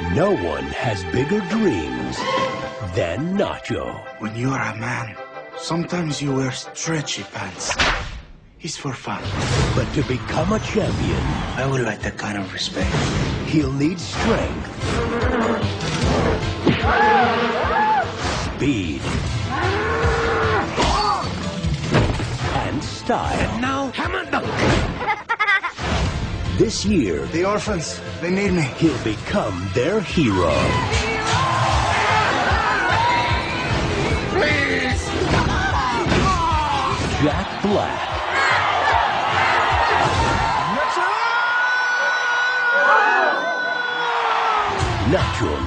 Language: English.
No one has bigger dreams than Nacho. When you are a man, sometimes you wear stretchy pants. It's for fun. But to become a champion, I would like that kind of respect. he'll need strength, speed, and style. Now, hammer dunk. This year, the orphans, they need me. He'll become their hero. Please! Jack Black. Natural.